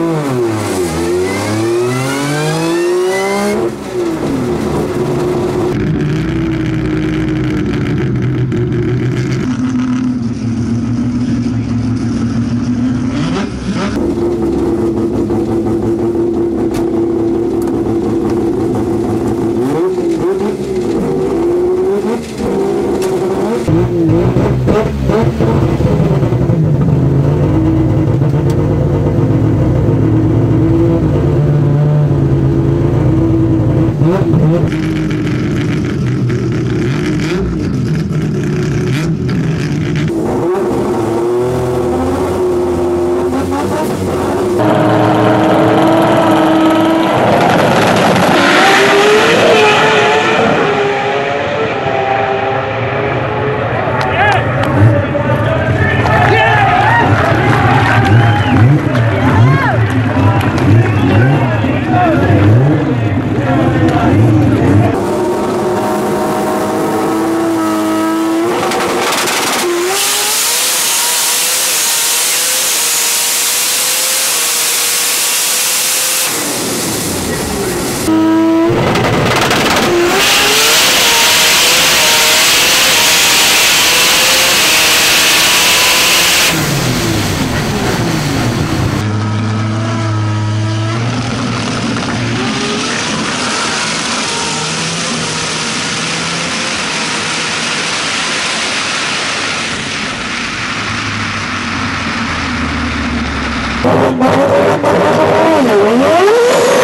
Ooh. Oh, my God.